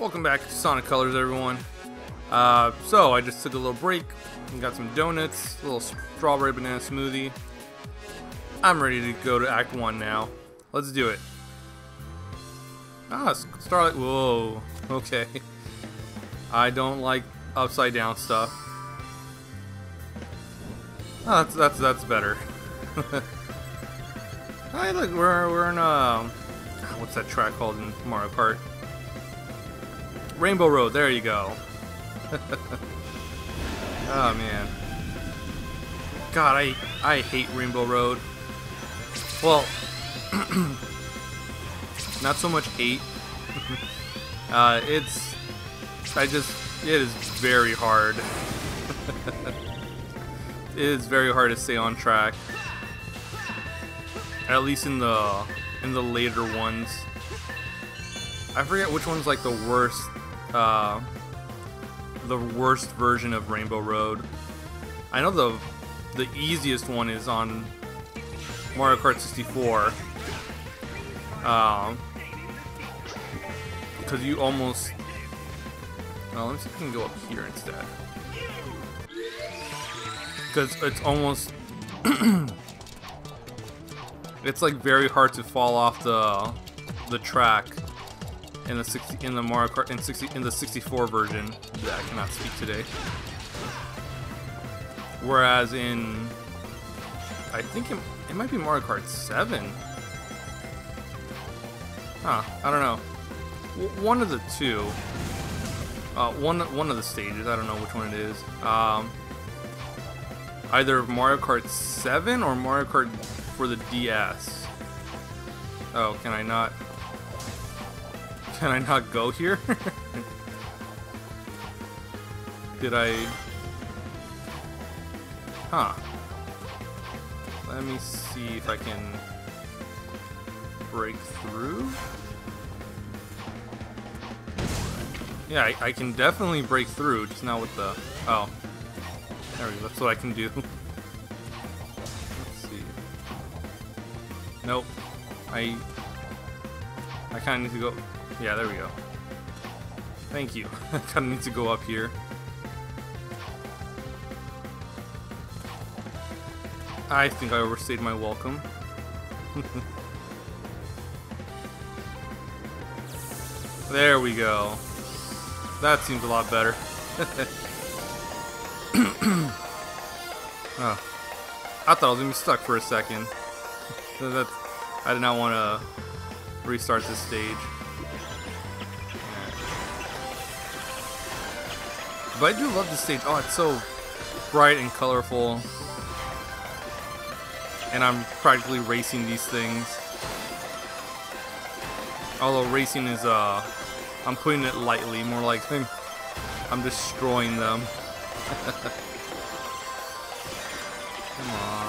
Welcome back to Sonic Colors, everyone. Uh, so, I just took a little break and got some donuts, a little strawberry banana smoothie. I'm ready to go to Act 1 now. Let's do it. Ah, Starlight. Whoa. Okay. I don't like upside down stuff. Oh, that's that's that's better. Hi, look, we're we're in uh, what's that track called in Mario Kart? Rainbow Road. There you go. oh man. God, I I hate Rainbow Road. Well, not so much hate. uh, it's I just it is very hard. it is very hard to stay on track. At least in the in the later ones. I forget which one's like the worst uh, the worst version of Rainbow Road. I know the the easiest one is on Mario Kart 64. Um, because you almost. Well, let me see if I can go up here instead. Because it's almost. it's like very hard to fall off the the track in the 60 in the Mario Kart in 60 in the 64 version. that I cannot speak today. Whereas in I think it, it might be Mario Kart 7. Huh, I don't know. W one of the two. Uh, one one of the stages. I don't know which one it is. Um, either Mario Kart 7 or Mario Kart for the DS. Oh, can I not? Can I not go here? Did I... Huh. Let me see if I can break through. Yeah, I, I can definitely break through, just not with the... Oh. There we go, that's what I can do. Let's see. Nope. I... I kinda need to go... Yeah, there we go. Thank you. Kinda need to go up here. I think I overstayed my welcome. there we go. That seems a lot better. oh. I thought I was gonna be stuck for a second. That's, I did not want to restart this stage. But I do love this stage. Oh, it's so bright and colorful. And I'm practically racing these things. Although racing is, uh, I'm putting it lightly, more like I'm destroying them. Come on.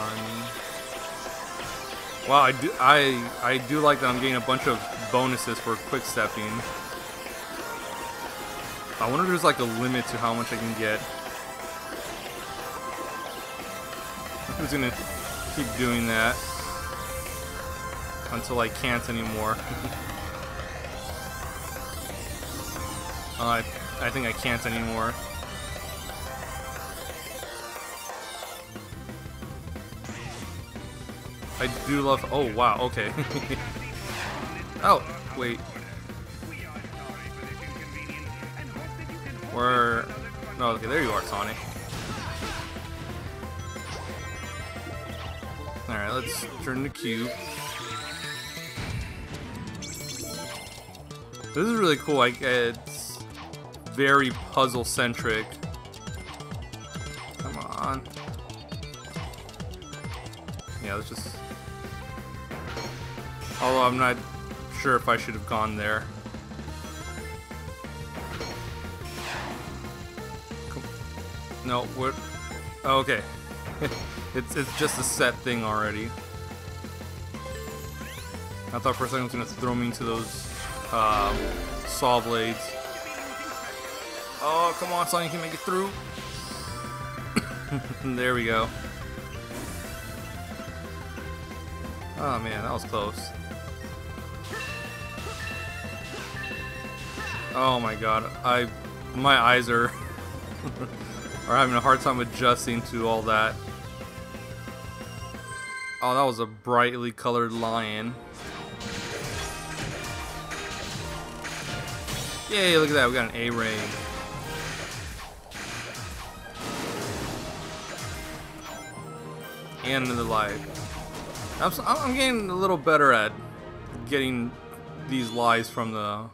Wow, I do, I, I do like that I'm getting a bunch of bonuses for quick stepping. I wonder if there's like a limit to how much I can get. I'm just gonna keep doing that until I can't anymore. oh, uh, I, I think I can't anymore. I do love. Oh wow. Okay. oh wait. Where? No. Okay. There you are, Sonic. Alright, let's turn the cube. This is really cool. Like, it's very puzzle-centric. Come on. Yeah, let's just... Although I'm not sure if I should have gone there. No, what? Oh, okay. it's it's just a set thing already. I thought for a second it was gonna throw me into those um, saw blades. Oh, come on, Sonic, you can make it through. there we go. Oh man, that was close. Oh my god, I my eyes are are having a hard time adjusting to all that. Oh, that was a brightly colored lion. Yay, look at that, we got an A-ray. And another life. I'm, I'm getting a little better at getting these lies from the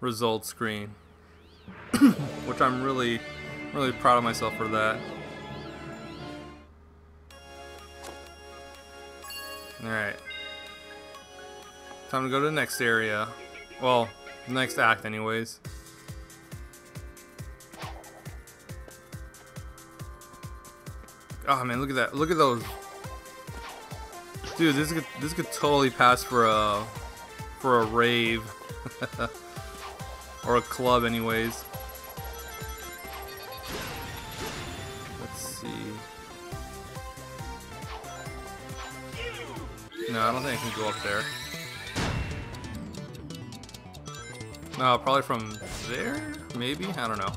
results screen. Which I'm really, really proud of myself for that. Alright. Time to go to the next area. Well, next act anyways. Oh man, look at that. Look at those. Dude, this could this could totally pass for a for a rave. or a club anyways. No, I don't think I can go up there. No, probably from there? Maybe? I don't know.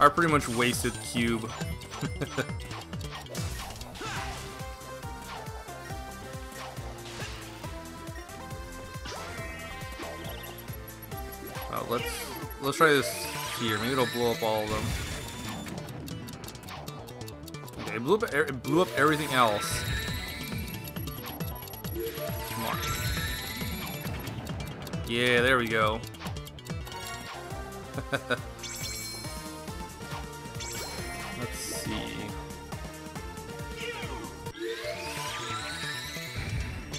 I pretty much wasted cube. oh, let's let's try this here. Maybe it'll blow up all of them. It blew up, it blew up everything else. Come on. Yeah, there we go. Let's see.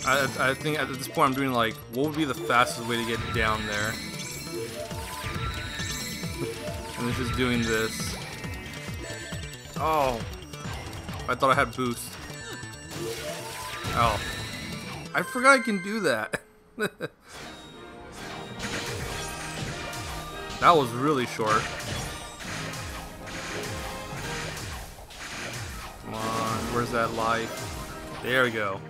I, I think at this point I'm doing like, what would be the fastest way to get down there? and it's just doing this. Oh. I thought I had boost. Oh. I forgot I can do that. that was really short. Come on, where's that life? There we go.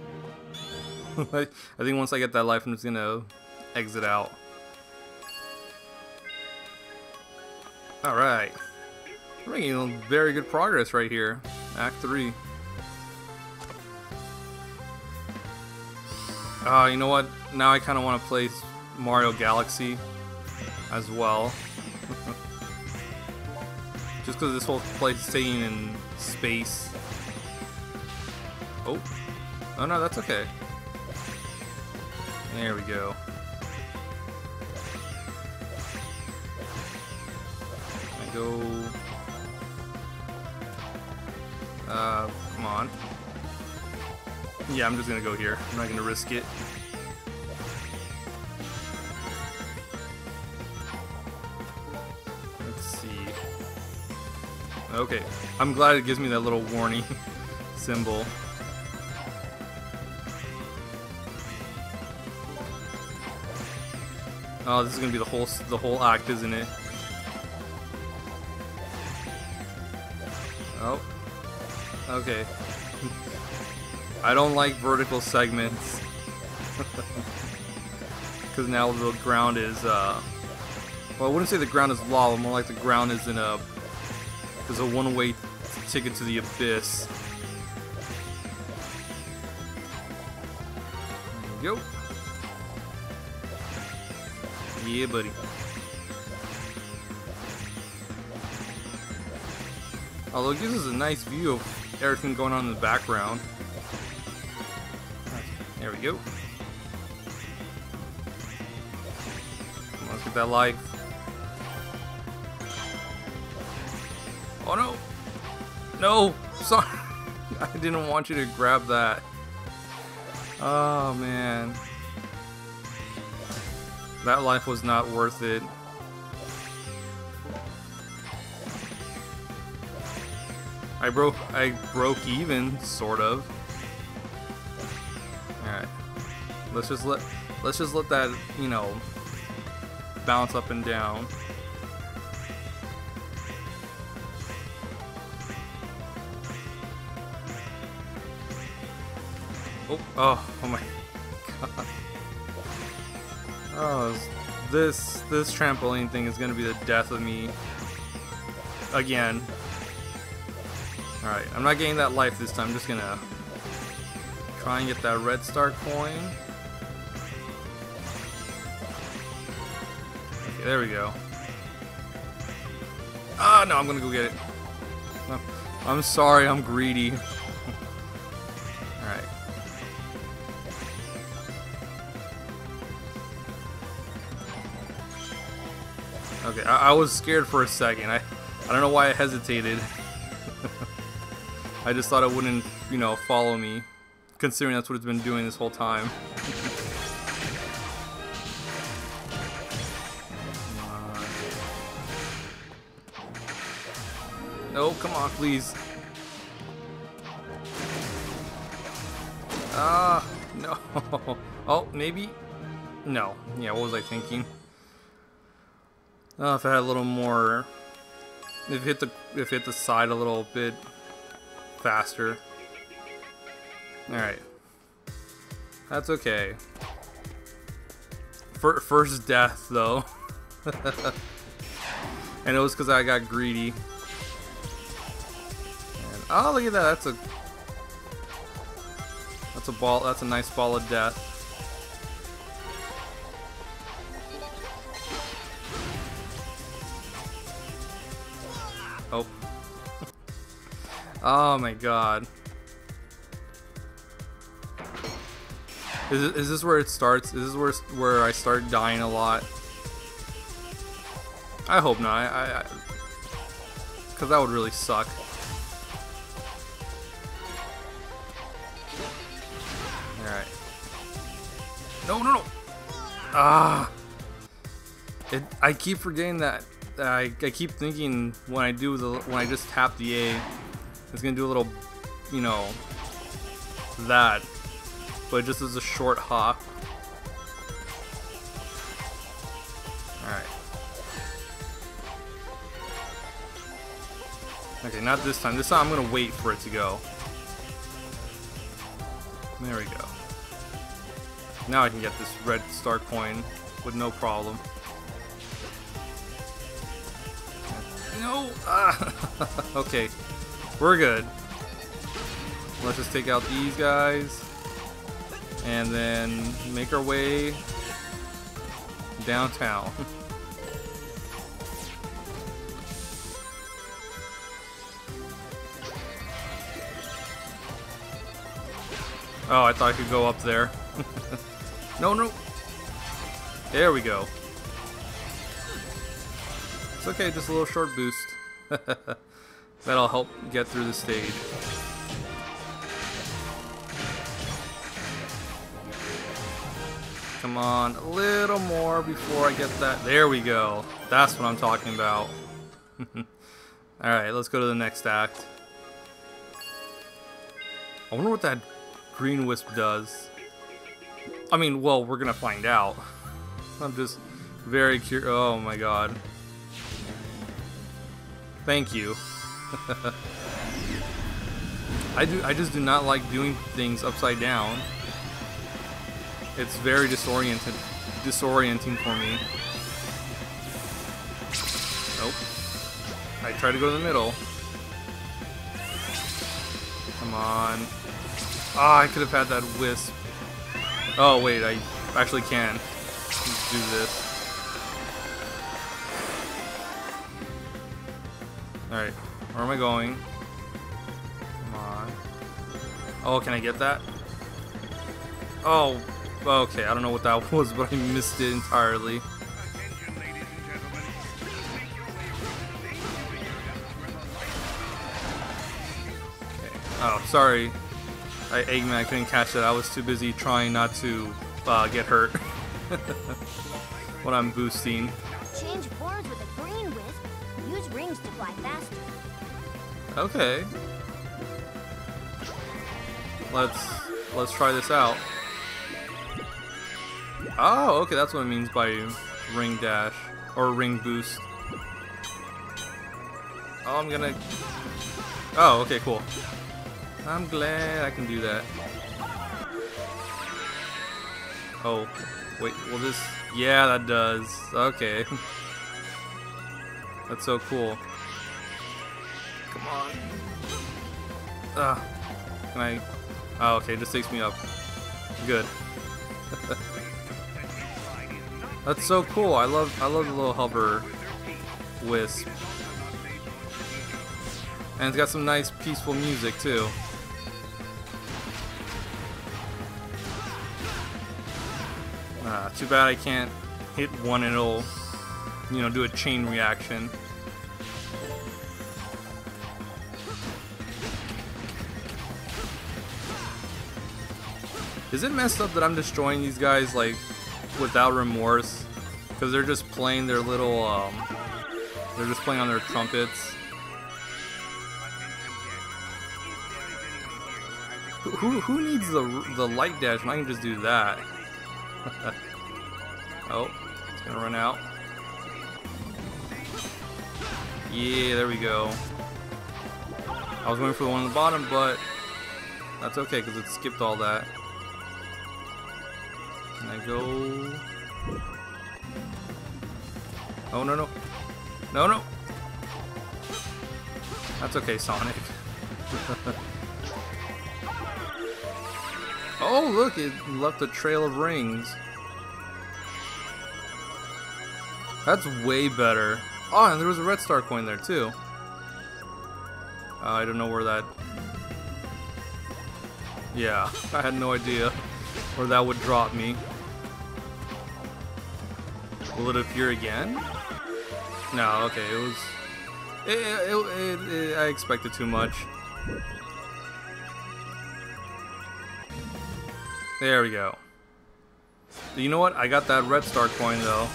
I think once I get that life, I'm just gonna exit out. Alright. We're making very good progress right here. Act 3. Uh, you know what? Now I kind of want to play Mario Galaxy as well. Just because this whole place staying in space. Oh. Oh no, that's okay. There we go. I go... Uh, come on. Yeah, I'm just gonna go here. I'm not gonna risk it. Let's see. Okay, I'm glad it gives me that little warning symbol. Oh, this is gonna be the whole the whole act, isn't it? Okay. I don't like vertical segments. Because now the ground is, uh... Well, I wouldn't say the ground is lava, more like the ground is in a... There's a one-way ticket to the abyss. Go. Yeah, buddy. Although it gives us a nice view of everything going on in the background. There we go. Let's get that life. Oh no! No! Sorry! I didn't want you to grab that. Oh man. That life was not worth it. I broke I broke even, sort of. Alright. Let's just let let's just let that, you know, bounce up and down. Oh, oh, oh my god. Oh, this this trampoline thing is gonna be the death of me again. Alright, I'm not getting that life this time. I'm just gonna try and get that red star coin. Okay, there we go. Ah, no, I'm gonna go get it. I'm sorry, I'm greedy. Alright. Okay, I, I, was scared for a second. I, I don't know why I hesitated. I just thought it wouldn't, you know, follow me, considering that's what it's been doing this whole time. No, come on, please. Ah, uh, no. Oh, maybe? No. Yeah, what was I thinking? Oh, if I had a little more... If hit the if hit the side a little bit faster. Alright. That's okay. First death, though. and it was because I got greedy. And, oh, look at that. That's a... That's a ball. That's a nice ball of death. Oh my god. Is, is this where it starts? Is this where where I start dying a lot? I hope not. I, I, cause that would really suck. All right. No, no, no. Ah. It. I keep forgetting that I, I keep thinking when I do the when I just tap the A, it's gonna do a little, you know, that, but just is a short hop. All right. Okay, not this time. This time I'm gonna wait for it to go. There we go. Now I can get this red star coin with no problem. No! Ah. okay. We're good. Let's just take out these guys. And then make our way downtown. oh, I thought I could go up there. no, no. There we go. It's okay, just a little short boost. That'll help get through the stage. Come on, a little more before I get that. There we go. That's what I'm talking about. Alright, let's go to the next act. I wonder what that green wisp does. I mean, well, we're gonna find out. I'm just very curious. Oh my god. Thank you. I do. I just do not like doing things upside down. It's very disoriented, disorienting for me. Nope. I try to go to the middle. Come on. Ah, oh, I could have had that wisp. Oh wait, I actually can do this. Alright, where am I going? Come on. Oh, can I get that? Oh, okay, I don't know what that was, but I missed it entirely. Oh, sorry. I, Eggman, I couldn't catch that. I was too busy trying not to uh, get hurt when I'm boosting. Change forms with a green wisp. Use rings to fly faster. Okay. Let's let's try this out. Oh, okay, that's what it means by ring dash or ring boost. Oh, I'm gonna. Oh, okay, cool. I'm glad I can do that. Oh, wait, will this Yeah, that does. Okay. That's so cool. Come on. Ah. Can I... Oh, okay, just takes me up. Good. That's so cool. I love I love the little hover wisp. And it's got some nice peaceful music too. Ah, too bad I can't hit one and it'll, you know, do a chain reaction. Is it messed up that I'm destroying these guys, like, without remorse? Because they're just playing their little, um, they're just playing on their trumpets. Who, who needs the, the light dash when I can just do that? oh, it's gonna run out. Yeah, there we go. I was going for the one on the bottom, but that's okay because it skipped all that. Can I go? Oh, no, no. No, no. That's okay, Sonic. oh, look, it left a trail of rings. That's way better. Oh, and there was a red star coin there, too. Uh, I don't know where that... Yeah, I had no idea where that would drop me. Will it appear again? No, okay, it was... It, it, it, I expected too much. There we go. You know what? I got that red star coin though.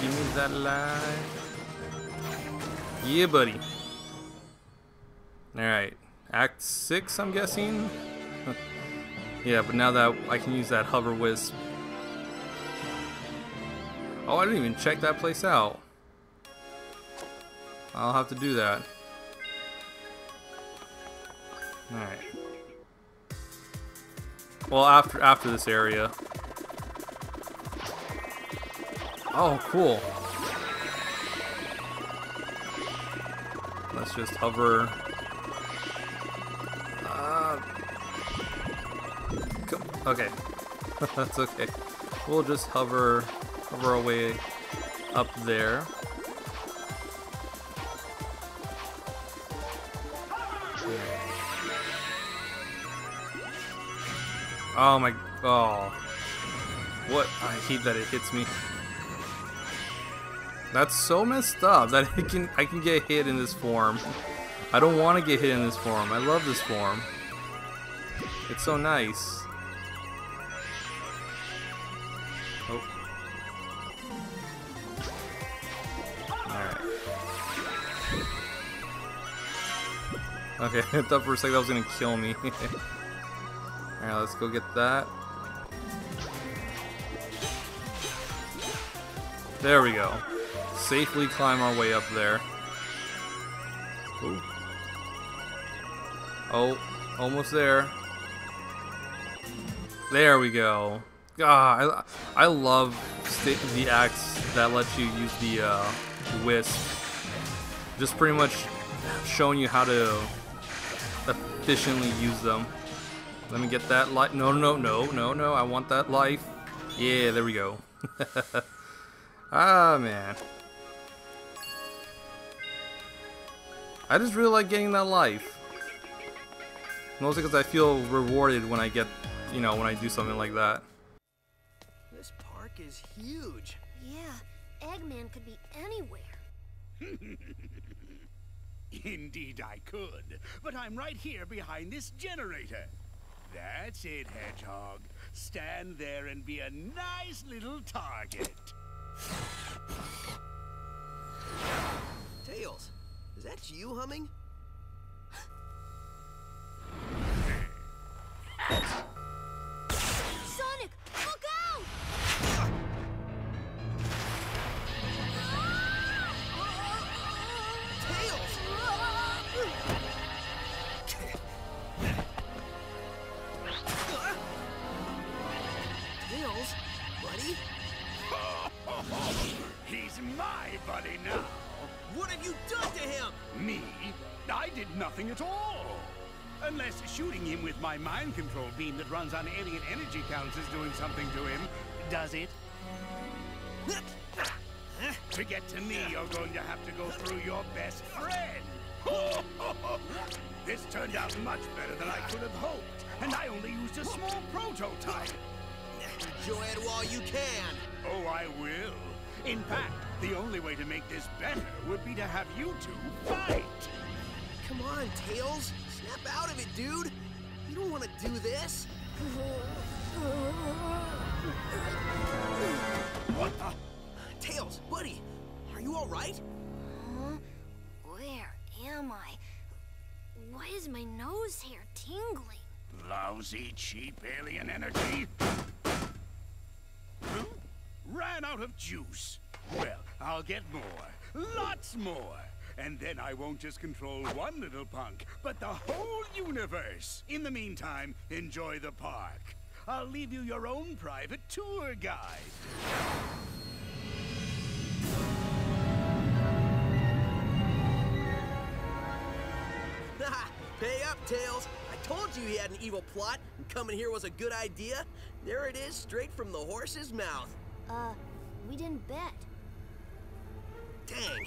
Give me that life. Yeah, buddy. Alright. Act 6, I'm guessing? yeah, but now that I can use that hover wisp. Oh, I didn't even check that place out. I'll have to do that. Alright. Well, after after this area. Oh, cool. Let's just hover. Okay. That's okay. We'll just hover, hover our way up there. Oh my, oh. What, I hate that it hits me. That's so messed up that I can I can get hit in this form. I don't want to get hit in this form. I love this form. It's so nice. Okay, I thought for a second that was gonna kill me. Alright, let's go get that. There we go safely climb our way up there. Ooh. Oh, almost there. There we go. Ah, I, I love the acts that let you use the uh, wisp. Just pretty much showing you how to efficiently use them. Let me get that life. No, no, no, no, no. I want that life. Yeah, there we go. ah, man. I just really like getting that life. Mostly because I feel rewarded when I get, you know, when I do something like that. This park is huge. Yeah, Eggman could be anywhere. Indeed I could, but I'm right here behind this generator. That's it, Hedgehog. Stand there and be a nice little target. Tails, is that you humming? my mind control beam that runs on alien energy counts is doing something to him. Does it? To get to me, you're going to have to go through your best friend. this turned out much better than I could have hoped, and I only used a small prototype. Enjoy it while you can. Oh, I will. In fact, the only way to make this better would be to have you two fight. Come on, Tails. Snap out of it, dude. You don't want to do this. What the? Tails, buddy, are you all right? Huh? Where am I? Why is my nose hair tingling? Lousy, cheap alien energy. Huh? Ran out of juice. Well, I'll get more. Lots more. And then I won't just control one little punk, but the whole universe. In the meantime, enjoy the park. I'll leave you your own private tour guide. Pay up, Tails. I told you he had an evil plot, and coming here was a good idea. There it is, straight from the horse's mouth. Uh, we didn't bet. Dang.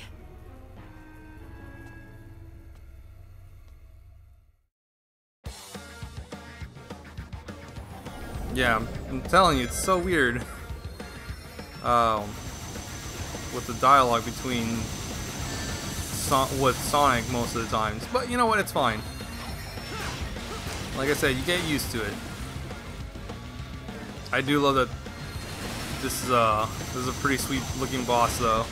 Yeah, I'm, telling you, it's so weird. Um, with the dialogue between Son with Sonic most of the times, but you know what? It's fine. Like I said, you get used to it. I do love that. This is uh, this is a pretty sweet looking boss, though.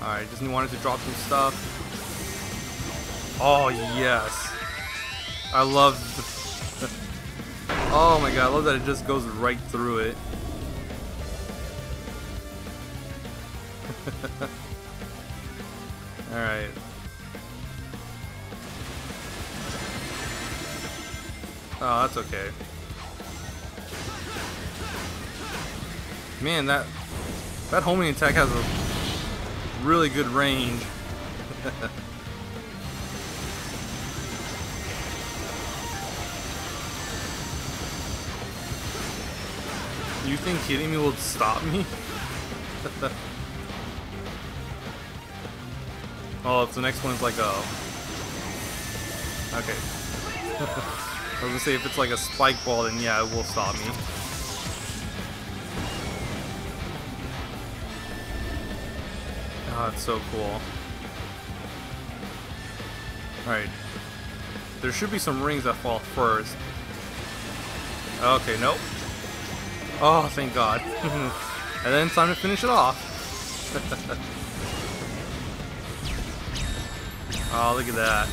Alright, just wanted to drop some stuff. Oh yes. I love Oh my god, I love that it just goes right through it. Alright. Oh, that's okay. Man, that that homing attack has a really good range. You think hitting me will stop me? oh, the next one's like a... Okay. I was gonna say, if it's like a spike ball, then yeah, it will stop me. Oh, it's so cool. Alright. There should be some rings that fall first. Okay, nope. Oh, thank God. and then it's time to finish it off. oh, look at that.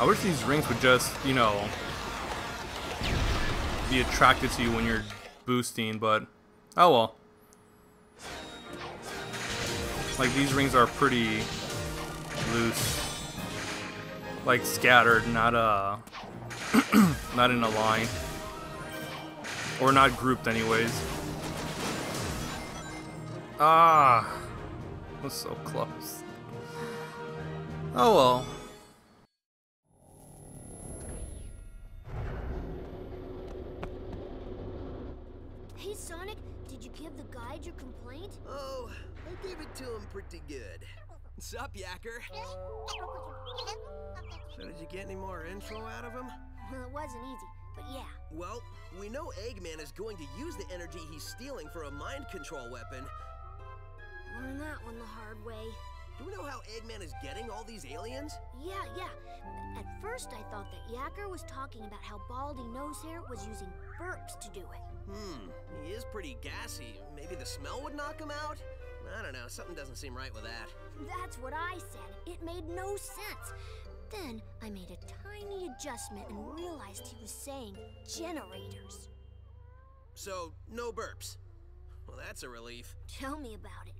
I wish these rings would just, you know, be attracted to you when you're boosting, but oh well. Like these rings are pretty loose like scattered, not uh not in a line. Or not grouped anyways. Ah was so close. Oh well. Hey, Sonic, did you give the guide your complaint? Oh, I gave it to him pretty good. Sup, Yacker? So did you get any more info out of him? Well, it wasn't easy, but yeah. Well, we know Eggman is going to use the energy he's stealing for a mind control weapon. Learn that one the hard way. Do we know how Eggman is getting all these aliens? Yeah, yeah. At first, I thought that Yacker was talking about how Baldy Nosehair was using burps to do it. Hmm, he is pretty gassy. Maybe the smell would knock him out? I don't know, something doesn't seem right with that. That's what I said. It made no sense. Then I made a tiny adjustment and realized he was saying generators. So, no burps. Well, that's a relief. Tell me about it.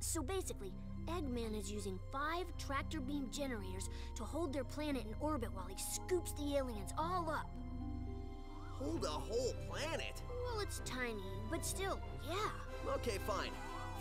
So basically, Eggman is using five tractor beam generators to hold their planet in orbit while he scoops the aliens all up. Hold a whole planet? Well, it's tiny, but still, yeah. Okay, fine.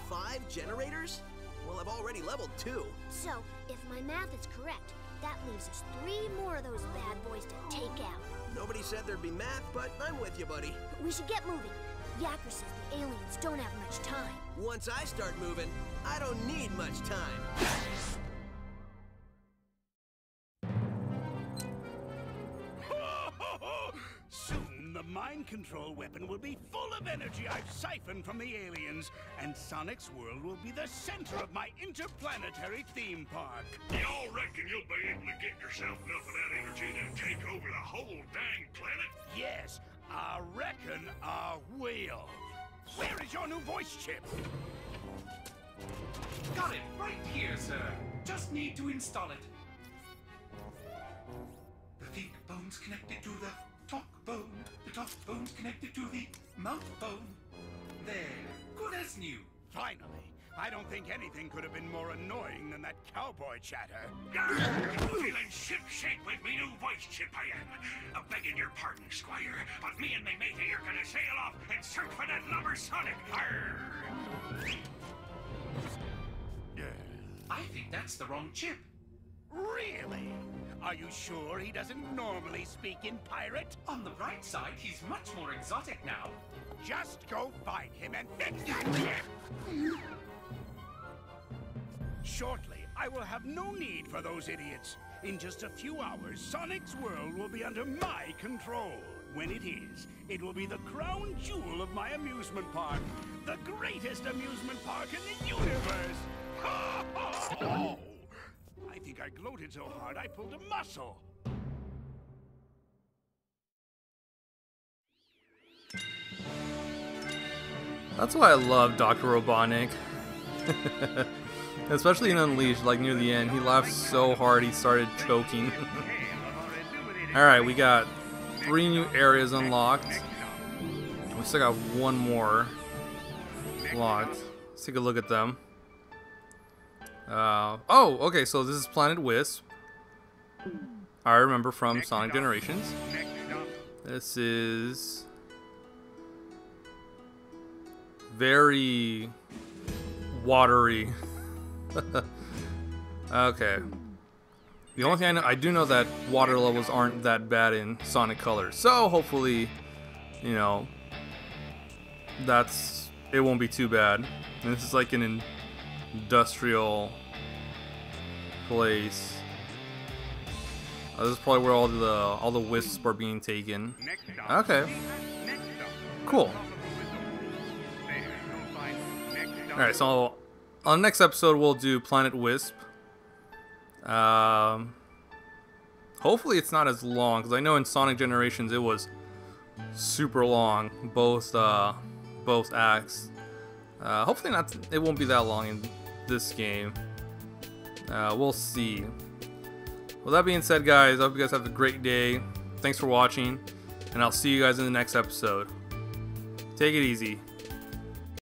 Five generators? Well, I've already leveled two. So, if my math is correct, that leaves us three more of those bad boys to take out. Nobody said there'd be math, but I'm with you, buddy. We should get moving. Yacker says the aliens don't have much time. Once I start moving, I don't need much time. Mind control weapon will be full of energy I've siphoned from the aliens, and Sonic's world will be the center of my interplanetary theme park. Y'all reckon you'll be able to get yourself enough of that energy to take over the whole dang planet? Yes, I reckon I will. Where is your new voice chip? Got it right here, sir. Just need to install it. The think bone's connected to the talk bone. The talk bone's connected to the mouth bone. There. Good as new. Finally. I don't think anything could have been more annoying than that cowboy chatter. Feeling ship-shape with me new voice chip I am. Begging your pardon, Squire, but me and my matey are gonna sail off and search for that landlubber Sonic. Arr! I think that's the wrong chip. Really? Are you sure he doesn't normally speak in pirate? On the bright side, he's much more exotic now. Just go find him and fix that. Shortly, I will have no need for those idiots. In just a few hours, Sonic's world will be under my control. When it is, it will be the crown jewel of my amusement park. The greatest amusement park in the universe. I think I gloated so hard I pulled a muscle. That's why I love Dr. Robotnik. Especially in Unleashed, like near the end, he laughed so hard he started choking. Alright, we got three new areas unlocked. We still got one more locked. Let's take a look at them. Uh, oh, okay, so this is Planet Wisp. I remember from Sonic Generations. This is very watery. okay. The only thing I know, I do know that water levels aren't that bad in Sonic Colors, so hopefully, you know, that's it won't be too bad. And this is like an industrial place. Uh, this is probably where all the all the wisps are being taken. Okay. Cool. Alright, so on the next episode we'll do Planet Wisp. Um, hopefully it's not as long, because I know in Sonic Generations it was super long, both uh, both acts. Uh, hopefully not. It won't be that long in this game. Uh, we'll see. Well, that being said, guys, I hope you guys have a great day. Thanks for watching, and I'll see you guys in the next episode. Take it easy.